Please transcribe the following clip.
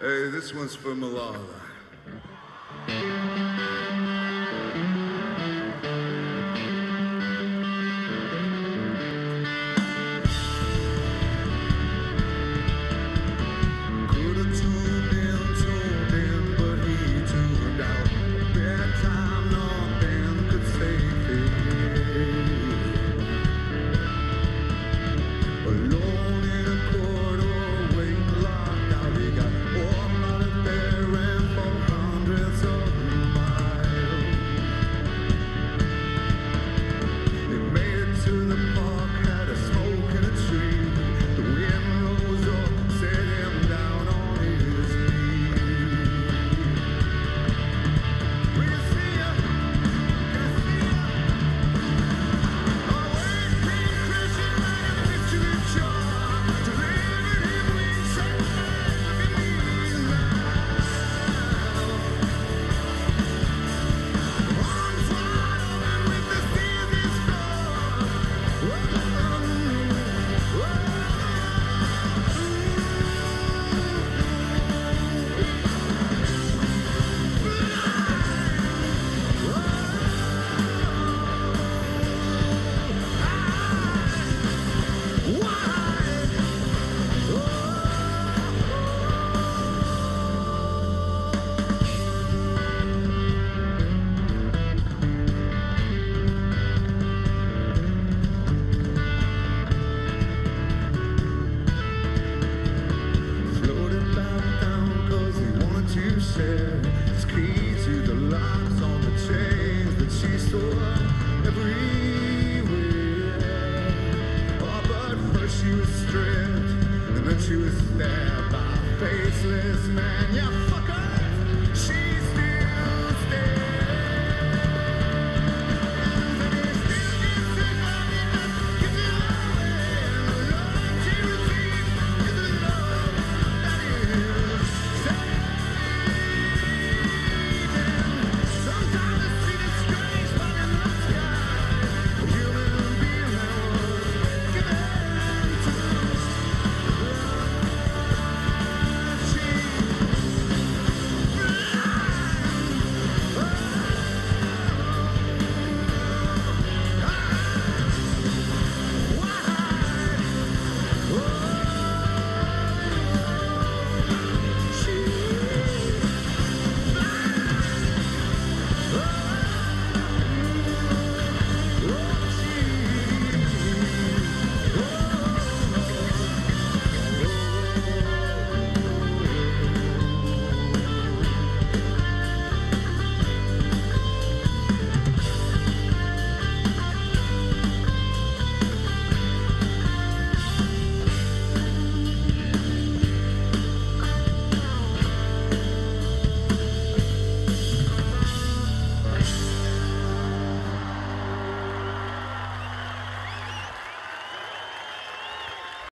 Hey, this one's for Malala. was stripped and then she was stare by faceless man. Yeah.